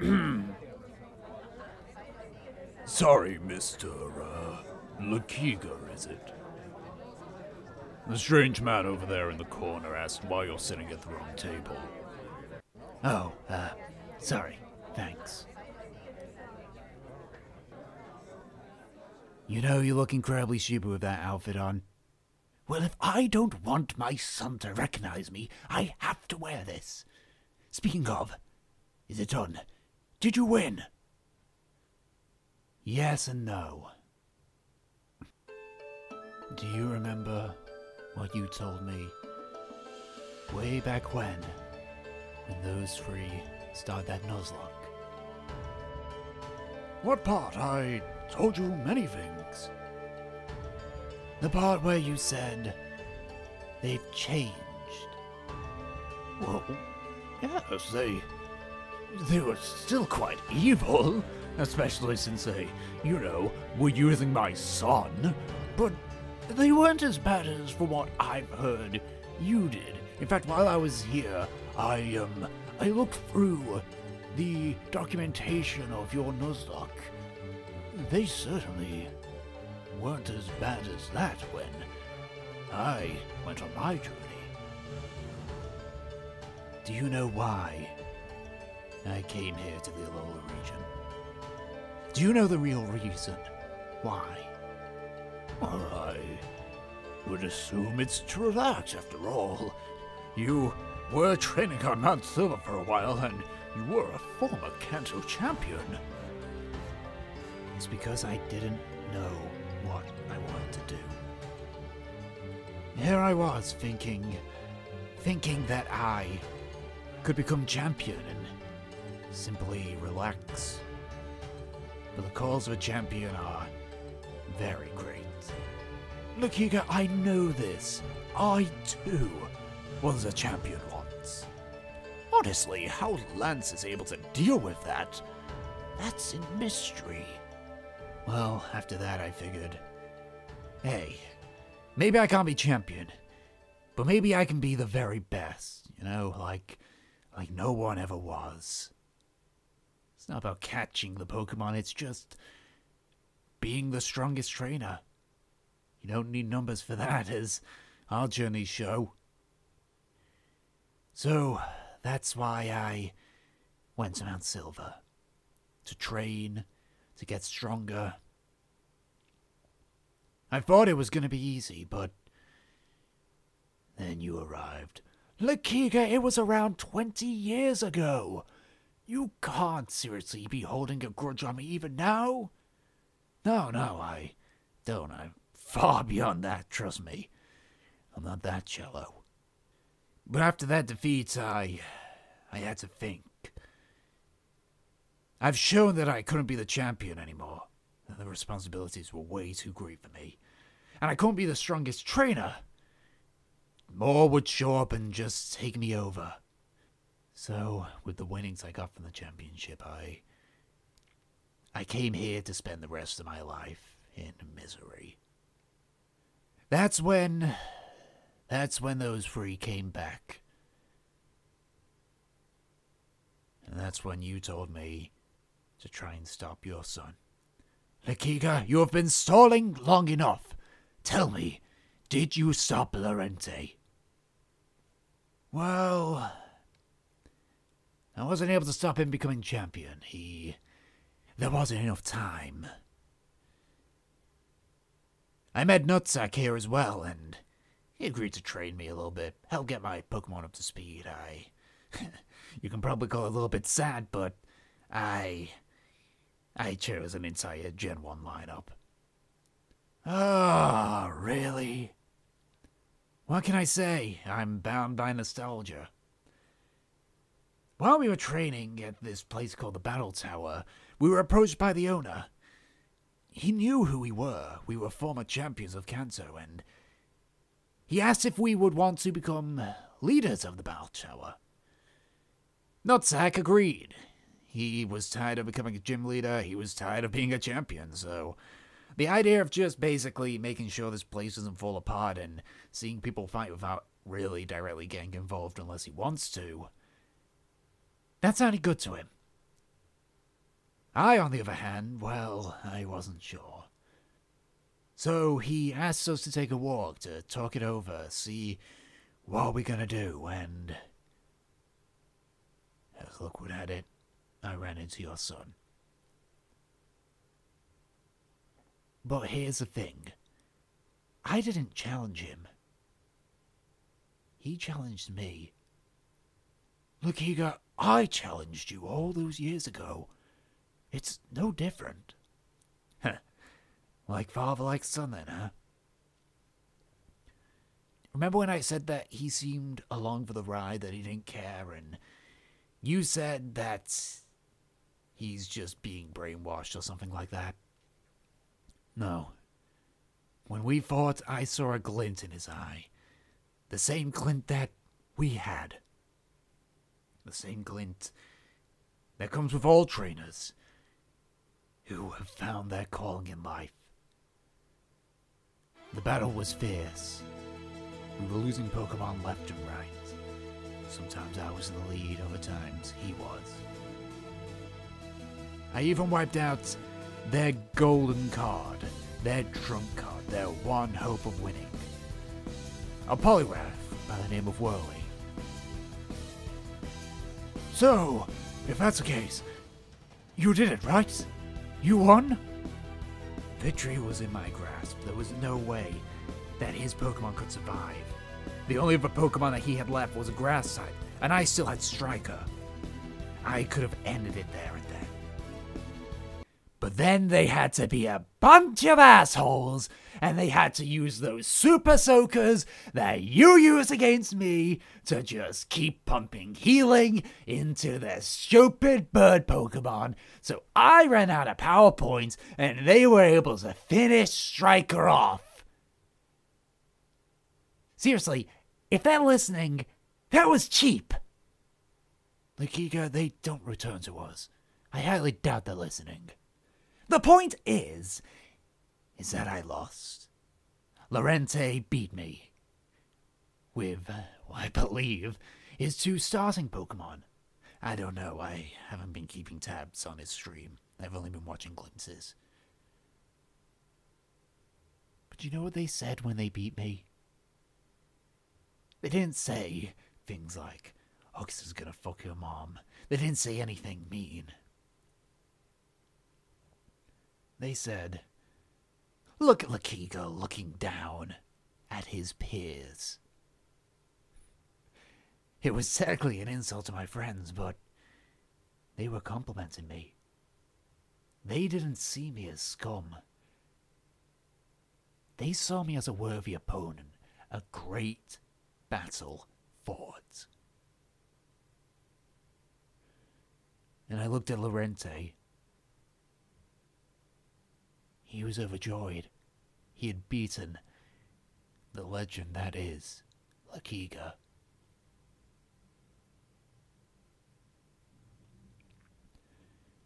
Sorry, Mr. Uh, Lakiga, is it? The strange man over there in the corner asked why you're sitting at the wrong table. Oh, uh, sorry. Thanks. You know, you look incredibly stupid with that outfit on. Well, if I don't want my son to recognize me, I have to wear this. Speaking of, is it done? Did you win? Yes and no. Do you remember what you told me way back when, when those three started that Nuzlocke? What part? I told you many things. The part where you said they've changed. Well, yes, they. They were still quite evil, especially since they, you know, were using my son. But they weren't as bad as from what I've heard you did. In fact, while I was here, I, um, I looked through the documentation of your Nuzlocke. They certainly weren't as bad as that when I went on my journey. Do you know why I came here to the Alola region? Do you know the real reason why? Well, I would assume it's to relax after all. You were training on Mount Silver for a while, and you were a former Kanto champion. It's because I didn't know what I wanted to do. Here I was thinking, thinking that I could become champion and simply relax. But the calls of a champion are very great. Look, Lakiga, I know this. I too was a champion once. Honestly, how Lance is able to deal with that, that's a mystery. Well, after that, I figured, hey, maybe I can't be champion, but maybe I can be the very best, you know, like, like no one ever was. It's not about catching the Pokemon, it's just being the strongest trainer. You don't need numbers for that, as our journeys show. So, that's why I went to Mount Silver. To train, to get stronger. I thought it was going to be easy, but then you arrived. Lakiga, it was around 20 years ago. You can't seriously be holding a grudge on me even now. No, no, I don't. I'm far beyond that, trust me. I'm not that shallow. But after that defeat, I. I had to think. I've shown that I couldn't be the champion anymore. The responsibilities were way too great for me. And I couldn't be the strongest trainer. More would show up and just take me over. So, with the winnings I got from the championship, I. I came here to spend the rest of my life in misery. That's when. That's when those three came back. And that's when you told me to try and stop your son. Lakiga, you have been stalling long enough. Tell me, did you stop Lorente? Well, I wasn't able to stop him becoming champion. He. There wasn't enough time. I met Nutsack here as well, and he agreed to train me a little bit, help get my Pokemon up to speed. I. you can probably call it a little bit sad, but I. I chose an entire Gen 1 lineup. Ah, oh, really? What can I say? I'm bound by nostalgia. While we were training at this place called the Battle Tower, we were approached by the owner. He knew who we were. We were former champions of Kanto, and he asked if we would want to become leaders of the Battle Tower. Nutsack agreed. He was tired of becoming a gym leader, he was tired of being a champion, so the idea of just basically making sure this place doesn't fall apart and seeing people fight without really directly getting involved unless he wants to, that sounded good to him. I, on the other hand, well, I wasn't sure. So he asked us to take a walk to talk it over, see what we're gonna do, and. As luck would have it, I ran into your son. But here's the thing I didn't challenge him, he challenged me. Look, Higa, I challenged you all those years ago. It's no different. Like father, like son, then, huh? Remember when I said that he seemed along for the ride, that he didn't care, and you said that he's just being brainwashed or something like that? No. When we fought, I saw a glint in his eye. The same glint that we had. The same glint that comes with all trainers who have found their calling in life. The battle was fierce. We were losing Pokemon left and right. Sometimes I was in the lead, other times he was. I even wiped out their golden card, their trump card, their one hope of winning. A Poliwrath by the name of Whirly. So, if that's the case, you did it, right? You won? Victory was in my grasp. There was no way that his Pokemon could survive. The only other Pokemon that he had left was a grass type, and I still had Striker. I could have ended it there. But then they had to be a bunch of assholes, and they had to use those super soakers that you use against me to just keep pumping healing into their stupid bird Pokemon. So I ran out of power points, and they were able to finish Striker off. Seriously, if they're listening, that was cheap. Lakiga, they don't return to us. I highly doubt they're listening. The point is, is that I lost. Lorente beat me. With, I believe, his two starting Pokemon. I don't know, I haven't been keeping tabs on his stream. I've only been watching glimpses. But you know what they said when they beat me? They didn't say things like, Ox is gonna fuck your mom. They didn't say anything mean. They said, Look at Lakiga looking down at his peers. It was certainly an insult to my friends, but they were complimenting me. They didn't see me as scum. They saw me as a worthy opponent, a great battle fought. And I looked at Lorente. He was overjoyed. He had beaten the legend that is Lakiga.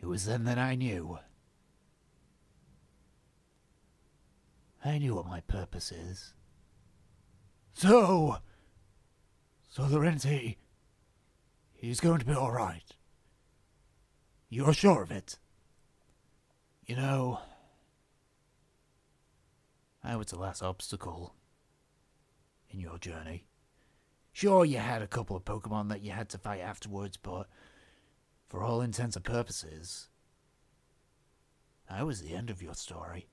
It was then that I knew. I knew what my purpose is. So, so Lorente, he's going to be all right. You're sure of it? You know, I was the last obstacle in your journey. Sure, you had a couple of Pokemon that you had to fight afterwards, but for all intents and purposes, I was the end of your story.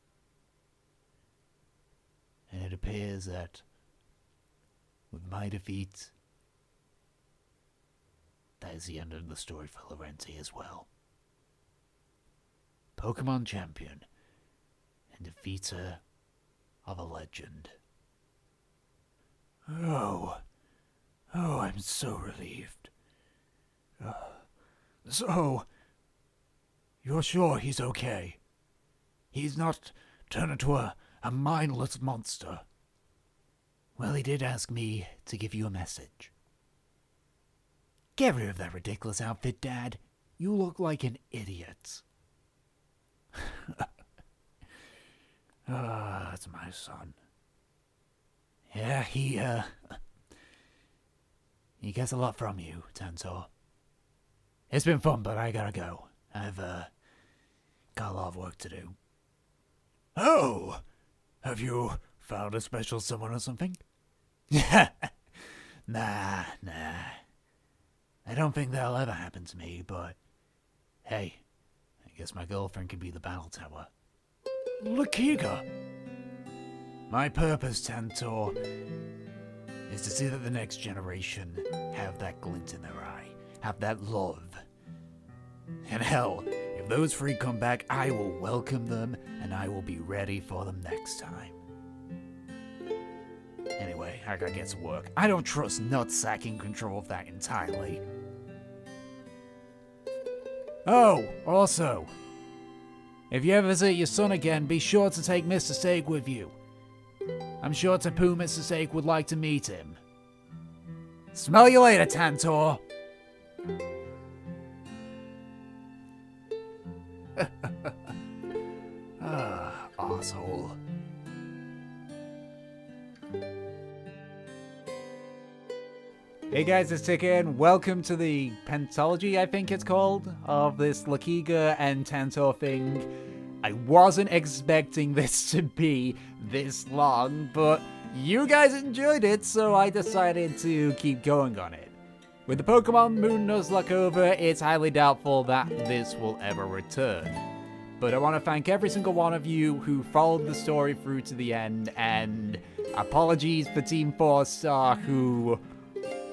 And it appears that with my defeat, that is the end of the story for Laurenti as well. Pokemon champion and defeater of a legend. Oh, oh, I'm so relieved. Uh, so, you're sure he's okay? He's not turned into a, a mindless monster? Well, he did ask me to give you a message. Get rid of that ridiculous outfit, Dad. You look like an idiot. Ah, oh, that's my son. Yeah, he, uh. He gets a lot from you, Tantor. It's been fun, but I gotta go. I've, uh. got a lot of work to do. Oh, have you found a special someone or something? nah, nah. I don't think that'll ever happen to me, but hey, I guess my girlfriend can be the battle tower. Lakiga! My purpose, Tantor, is to see that the next generation have that glint in their eye, have that love. And hell, if those three come back, I will welcome them and I will be ready for them next time. Anyway, I gotta get to work. I don't trust Nutsack in control of that entirely. Oh, also, if you ever visit your son again, be sure to take Mr. Steak with you. I'm sure Tapu Mr. Steak would like to meet him. Smell you later, Tantor. ah, asshole. Hey guys, it's Ticken. Welcome to the Pentology, I think it's called, of this Lakiga and Tantor thing. I wasn't expecting this to be this long, but you guys enjoyed it, so I decided to keep going on it. With the Pokemon Moon Nuzlocke over, it's highly doubtful that this will ever return. But I want to thank every single one of you who followed the story through to the end, and apologies for Team 4 Star who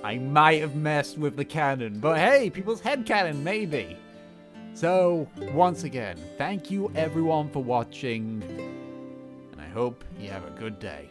I might have messed with the canon, but hey, people's head canon, maybe. So, once again, thank you everyone for watching, and I hope you have a good day.